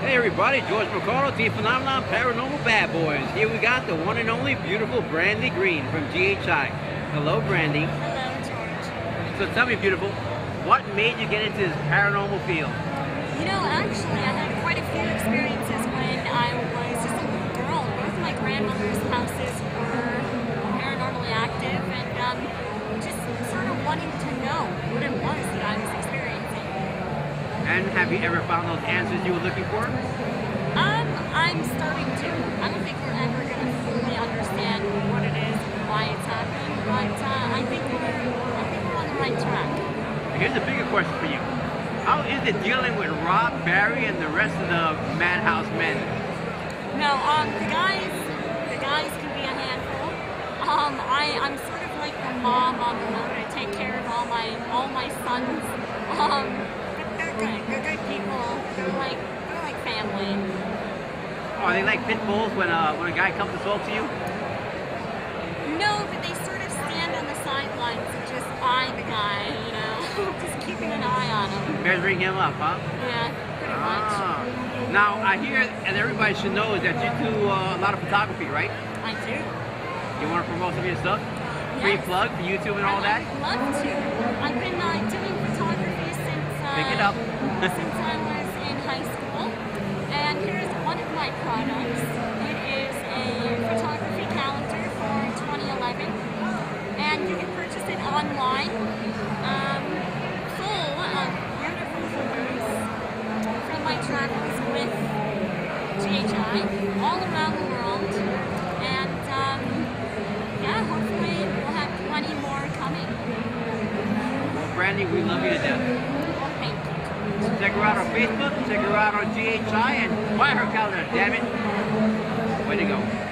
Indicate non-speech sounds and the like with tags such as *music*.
Hey everybody, George Mercado, Team Phenomenon Paranormal Bad Boys. Here we got the one and only beautiful Brandy Green from GHI. Hello Brandy. Hello, George. So tell me beautiful, what made you get into this paranormal field? You know, actually, I had quite a few experiences when I was just a little girl. Both of my grandmother's houses And have you ever found those answers you were looking for? Um, I'm starting to. I don't think we're ever going to fully understand what it is why it's happening, but uh, I think we're, I think we're on the right track. Here's a bigger question for you. How is it dealing with Rob, Barry, and the rest of the Madhouse men? No, um, the guys, the guys can be a handful. Um, I, I'm sort of like the mom on the road. I take care of all my, all my sons. Um, they're good. Good people. They're like, they're like family. Are they like pit bulls when, uh, when a guy comes to talk to you? No, but they sort of stand on the sidelines and just eye the guy, you know, *laughs* just keeping an eye on him. Measuring him up, huh? Yeah, pretty much. Ah. Now, I hear, and everybody should know, is that you do uh, a lot of photography, right? I do. You want to promote some of your stuff? Free Yes. plug for YouTube and all that? I'd love to. I've been uh, doing Pick it up. *laughs* since I was in high school. And here's one of my products. It is a photography calendar for 2011, and you can purchase it online. Um, full of beautiful photos from my travels with GHI all around the world, and um, yeah, hopefully we'll have plenty more coming. Well, Brandy, we love you to death. Check her out on Facebook, check her out on GHI, and buy her calendar, damn it. Way to go.